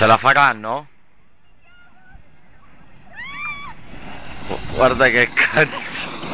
Ce la faranno? Oh, guarda che cazzo.